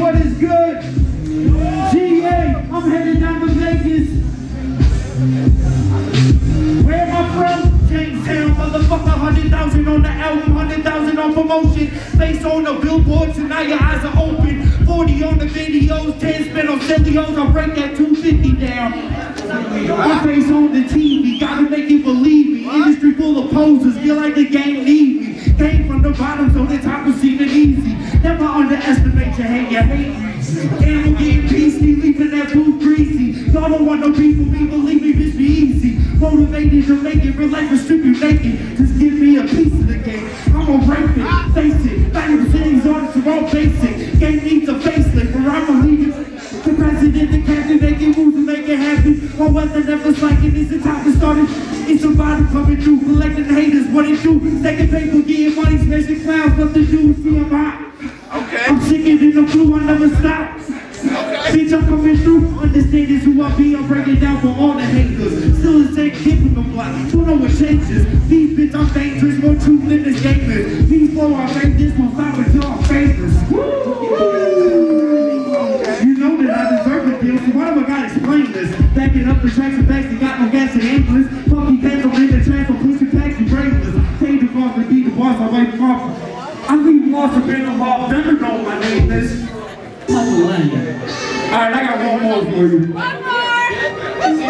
What is good? GA, I'm headed down to Vegas. Where am I from? Jamestown, motherfucker, 100,000 on the album, 100,000 on promotion. Face on the billboard, tonight your eyes are open. 40 on the videos, 10 spin on stereos, I break that 250 down. My face on the TV, gotta make you believe me. Industry full of posers, feel like the game need me. Came from the bottom, so the top was seen you hate me. Animal getting beastie, leaving that booth greasy. Y'all don't want no beef with me, believe me, this be easy. Motivated to make it, real life will strip you naked. Just give me a piece of the game. I'm gonna break it, face it. The cities, artists are all basic. Game needs a facelift, or I'm gonna leave it. The president, the captain, making moves and make it happen. My weather never slacking, it's the time to start it. It's somebody coming through, collecting haters, what it do. Taking paper, getting money, smashing clouds, what to do, see I'm hot. I'm than the flu, I never stop. Bitch, I'm coming through, understand this who I be, I'm breaking down for all the haters. Still the same kid from the block, don't know what changes. These bitch, I'm dangerous, more truth than this gamers. These four, I make this one until I'm famous. You know that I deserve a deal, so why do I gotta explain this? Backing up the tracks and backs, you got no gas and ambulance. Fucking pencil in the transfer, pushing packs and bracelets. Change the boss and beat the boss, I them off. I leave lost a bit involved, never know my name this? Top of the. All right, I got one more for you. One more!